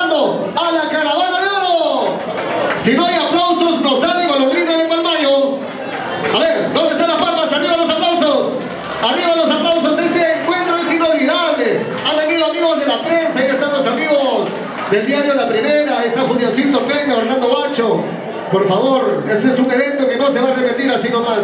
a la caravana de oro. Si no hay aplausos, nos sale golondrina en el palmayo. A ver, ¿dónde están las palmas? Arriba los aplausos. Arriba los aplausos. Este encuentro es inolvidable. Han venido amigos de la prensa, ahí están los amigos del diario La Primera. Ahí está Juliancito Peña, Orlando Bacho. Por favor, este es un evento que no se va a repetir así nomás.